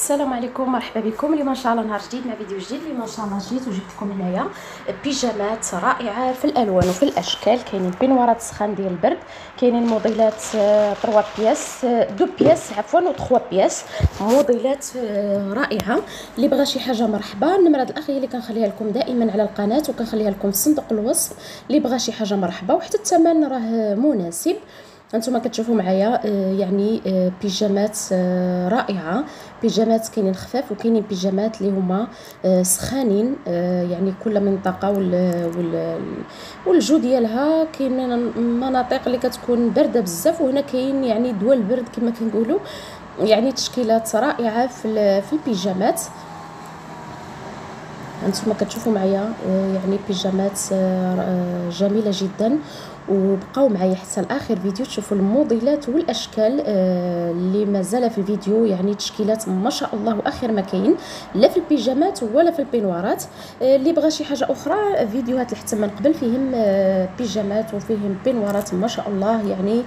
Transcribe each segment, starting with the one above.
السلام عليكم مرحبا بكم. اليوم إن شاء الله نهار جديد مع فيديو جديد. اليوم إن شاء الله جيت وجبت لكم هنايا بيجامات رائعة في الألوان وفي الأشكال. كاينين بينوارات سخان ديال البرد كاينين موديلات 3 بياس 2 بياس عفوا و 3 بياس موديلات آه، رائعة. اللي بغى شي حاجة مرحبا النمرة الاخ هي اللي كنخليها لكم دائما على القناة وكنخليها لكم في صندوق الوصف. اللي بغى شي حاجة مرحبا وحتى الثمن راه مناسب. هانتوما كتشوفوا معايا آه، يعني آه، بيجامات آه، رائعة. بيجامات كاينين خفاف وكاينين بيجامات اللي هما سخانين يعني كل منطقة وال والجو ديالها كاين مناطق اللي كتكون باردة بزاف وهنا كاين يعني دول البرد كما كنقولوا. يعني تشكيلات رائعة في البيجامات. هانتوما كتشوفوا معايا يعني بيجامات جميلة جدا. وبقاو معايا حتى لاخر فيديو تشوفوا الموديلات والأشكال آه، اللي مازال في الفيديو. يعني تشكيلات ما شاء الله وأخر ما كاين لا في البيجامات ولا في البينوارات. آه، اللي بغى شي حاجة أخرى فيديوهات حتى من قبل فيهم آه، بيجامات وفيهم بينوارات ما شاء الله. يعني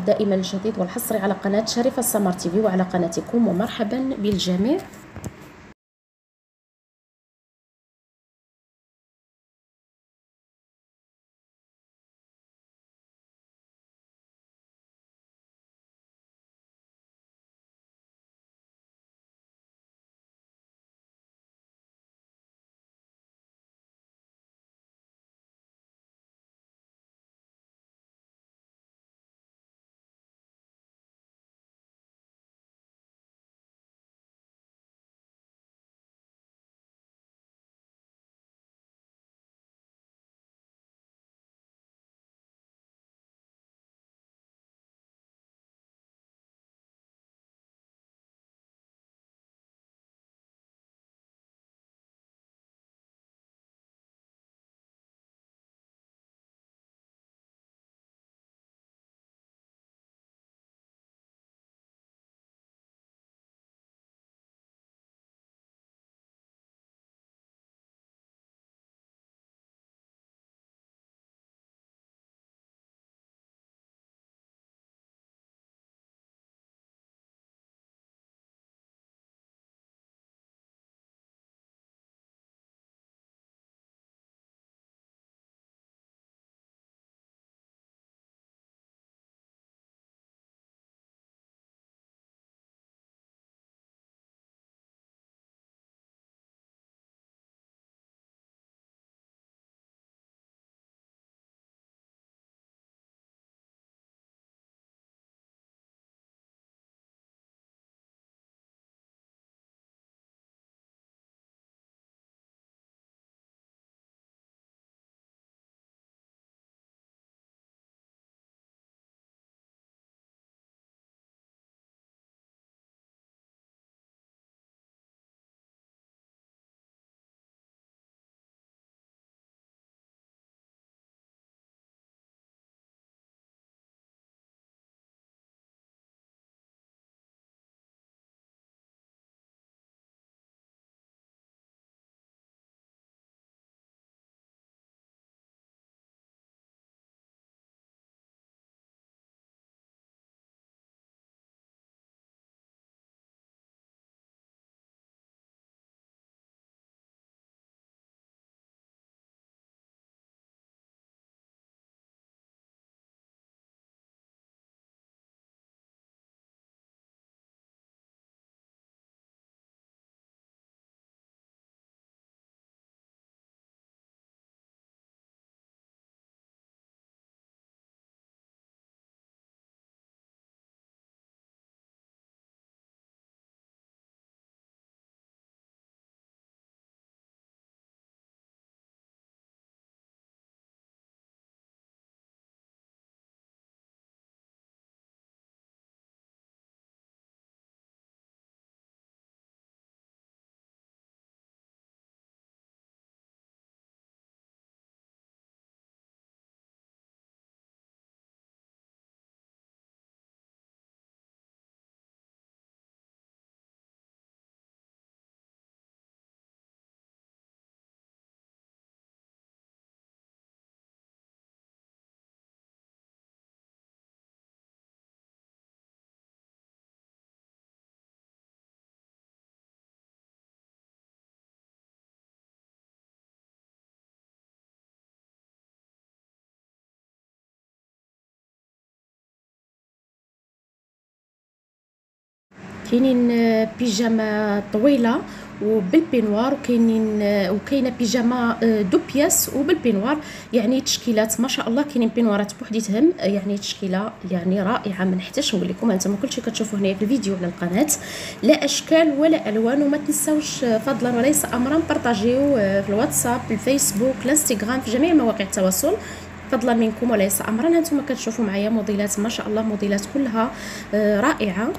دائما الجديد والحصري على قناة شريفة السمر TV وعلى قناتكم. ومرحبا بالجميع. كاينين بيجامة طويلة وبال peignoir وكاينين وكاينة بيجامة deux pièces وبال peignoir. يعني تشكيلات ما شاء الله كاينين بينوارات بوحديتهم. يعني تشكيله يعني رائعة. ما نحتاجش نقول لكم أنتم كلشي كتشوفوا هنايا في الفيديو على القناة. لا أشكال ولا ألوان وما تنساوش فضلا وليس امرا. بارطاجيو في الواتساب الفيسبوك الإنستغرام في جميع مواقع التواصل. فضلا منكم وليس امرا. أنتم كتشوفوا معايا موديلات ما شاء الله. موديلات كلها آه، رائعة.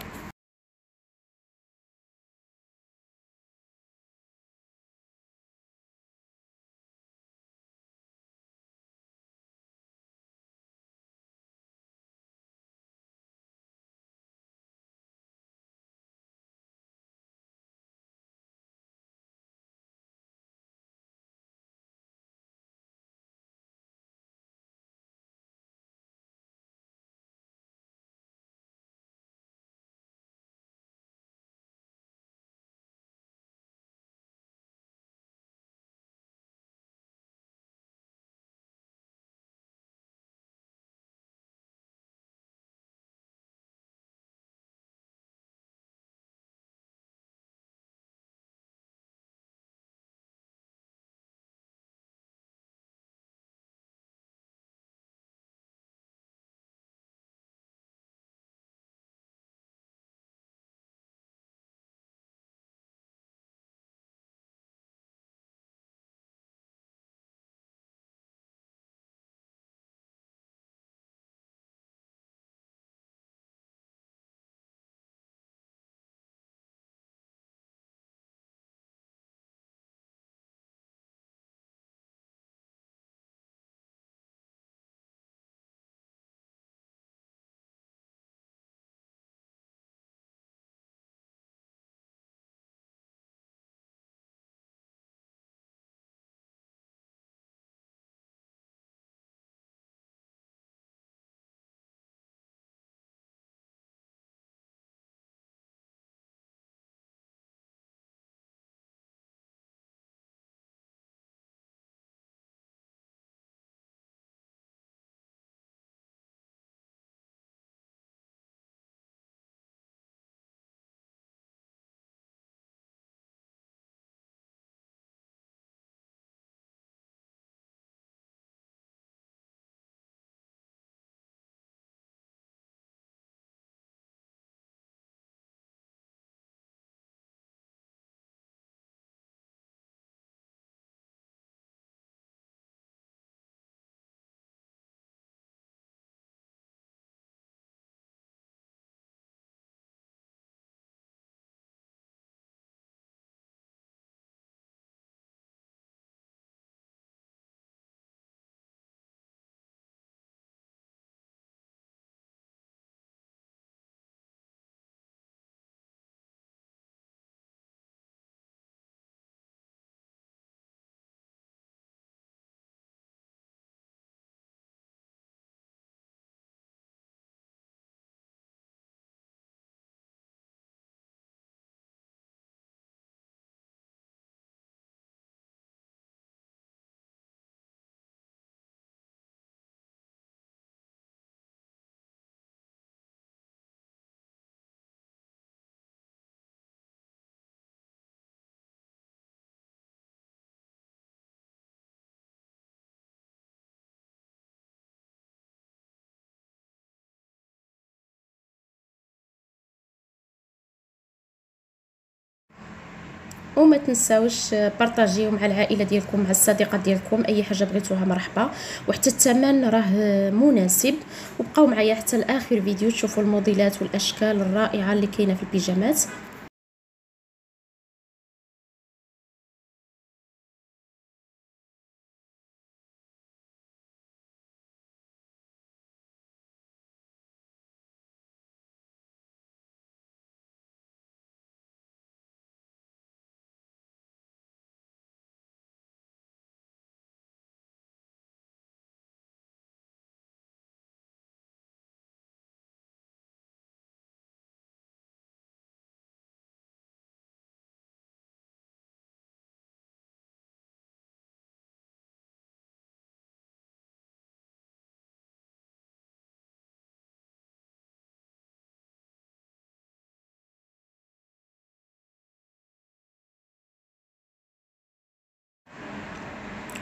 وما تنساوش بارطاجيو مع العائلة ديالكم مع الصديقات ديالكم أي حاجة بغيتوها مرحبا. وحتى الثمن راه مناسب. وبقاو معايا حتى لآخر فيديو تشوفوا الموديلات والأشكال الرائعة اللي كاينة في البيجامات.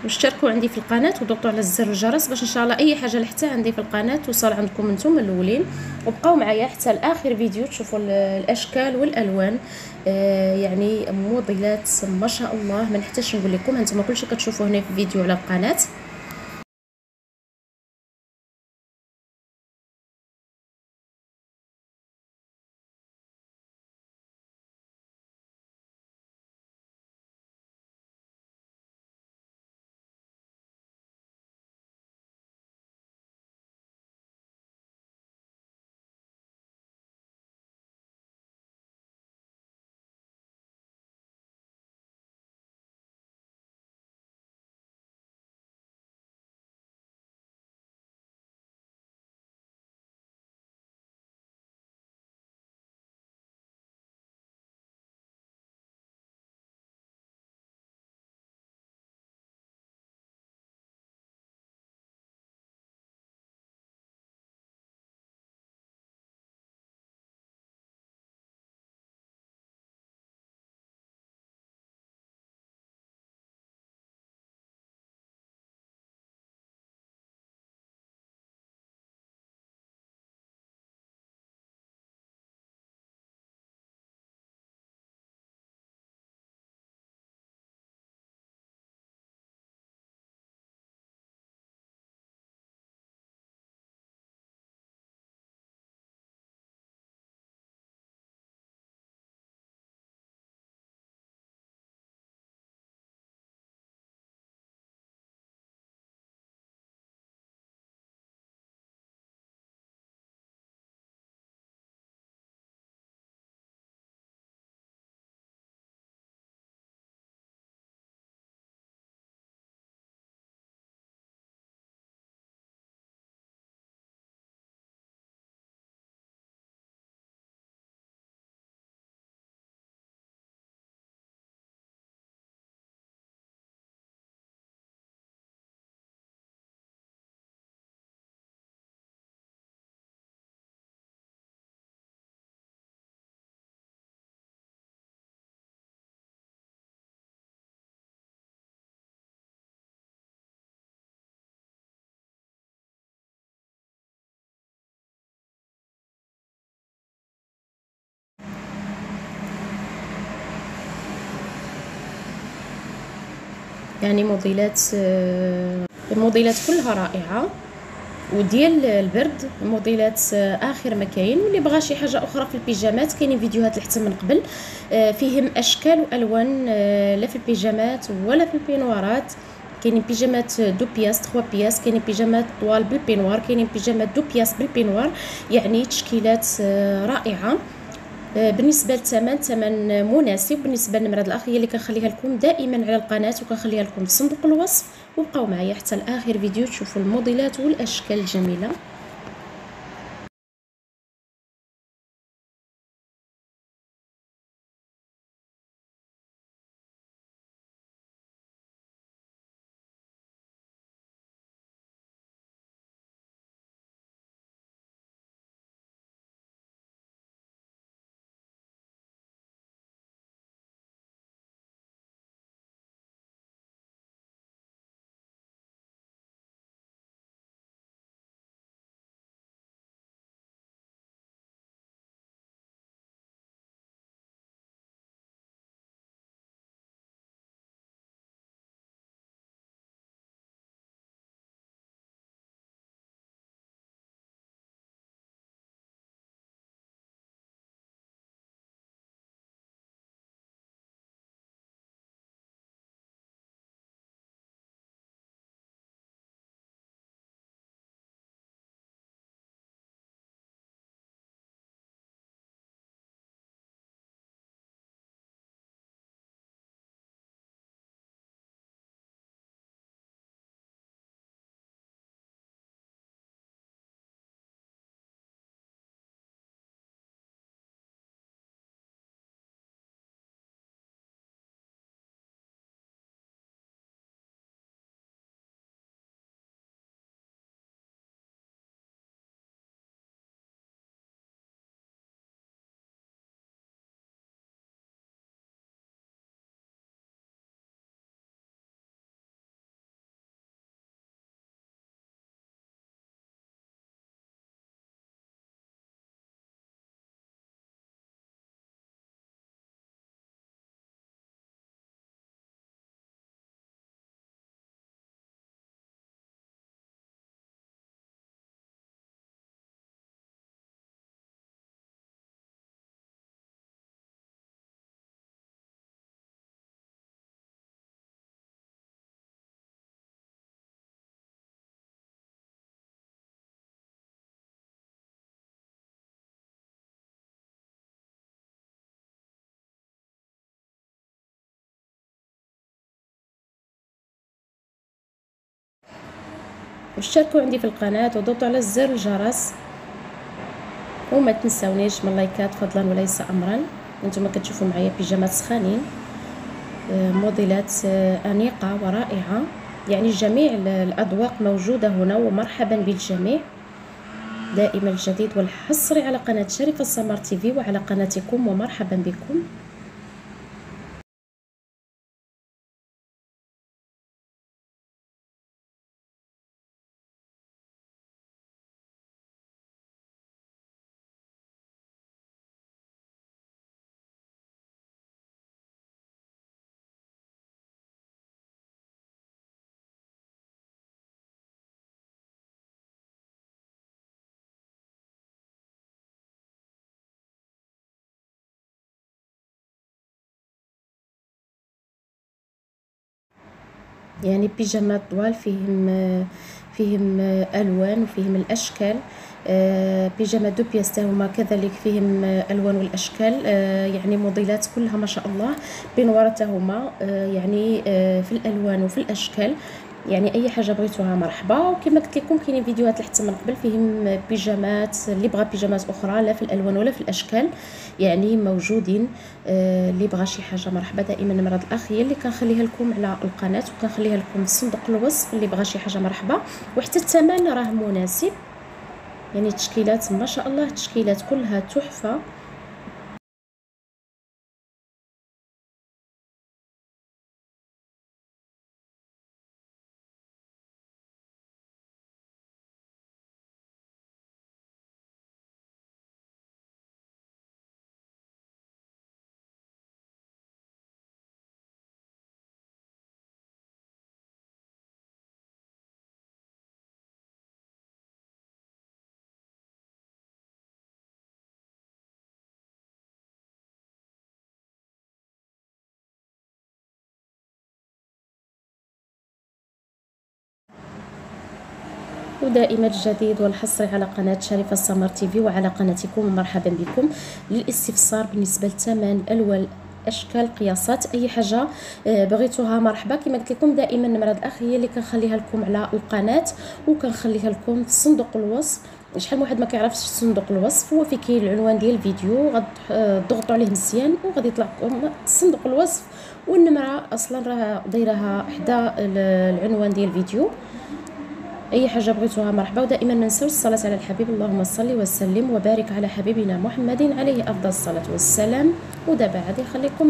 واشتركوا عندي في القناة وضغطوا على زر الجرس باش إن شاء الله أي حاجة لحتى عندي في القناة توصل عندكم نتوما الأولين. وبقاو معايا حتى لاخر فيديو تشوفوا الأشكال والألوان. آه يعني موديلات ما شاء الله ما نحتاجش نقول لكم أنتم كلشي كتشوفوا هنا في فيديو على القناة. يعني موديلات الموديلات آه، كلها رائعة. وديال البرد موديلات آه، آخر ما كاين واللي بغى شي حاجة أخرى في البيجامات كاينين فيديوهات اللي حتى من قبل. آه، فيهم أشكال وألوان لا في البيجامات ولا في البينوارات. كاينين بيجامات deux pièces 3 pièces. كاينين بيجامات طوال بال peignoir. كاينين بيجامات deux pièces بال peignoir. يعني تشكيلات رائعة. آه، بالنسبة للثمن ثمن مناسب بالنسبة للنمره الاخ هي اللي كنخليها لكم دائما على القناة وكنخليها لكم في صندوق الوصف وبقاو معايا حتى لاخر فيديو تشوفوا الموديلات والأشكال الجميلة. واشتركوا عندي في القناة وضغطوا على زر الجرس. وما تنساونيش من لايكات فضلا وليس امرا. أنتم كتشوفوا معايا بيجامات سخانين آه، موديلات آه، أنيقة ورائعة. يعني جميع الأذواق موجودة هنا ومرحبا بالجميع. دائما الجديد والحصري على قناة شريفه السمر تي وعلى قناتكم ومرحبا بكم. يعني بيجامات طوال فيهم فيهم ألوان وفيهم الأشكال. آه، بيجاما deux pièces هما كذلك فيهم ألوان والأشكال. آه، يعني موديلات كلها ما شاء الله منورة آه، يعني في الألوان وفي الأشكال. يعني أي حاجة بغيتوها مرحبا. وكما قلت لكم كاينين فيديوهات اللي حتى من قبل فيهم بيجامات اللي بغى بيجامات أخرى لا في الألوان ولا في الأشكال يعني موجودين. آه اللي بغى شي حاجة مرحبا. دائما المرض الأخ هي اللي كنخليها لكم على القناة وكنخليها لكم في صندوق الوصف. اللي بغى شي حاجة مرحبا. وحتى الثمن راه مناسب. يعني تشكيلات ما شاء الله تشكيلات كلها تحفة. ودائما الجديد والحصري على قناة شريفة السمر تيفي وعلى قناتكم مرحبا بكم. للاستفسار بالنسبة لثمن الوان أشكال قياسات أي حاجة آه، بغيتوها مرحبا. كما قلت لكم دائما نمره الأخ هي اللي كنخليها لكم على القناة وكنخليها لكم في صندوق الوصف. شحال واحد ما كيعرفش صندوق الوصف هو فيه كاين العنوان ديال الفيديو غتضغطوا عليه مزيان وغادي يطلع لكم صندوق الوصف. والنمرة أصلا راه دايرها حدا العنوان ديال الفيديو. أي حاجة بغيتوها مرحبا ودائما ما الصلاة على الحبيب. اللهم صل وسلم وبارك على حبيبنا محمد عليه أفضل الصلاة والسلام. ودابا غادي نخليكم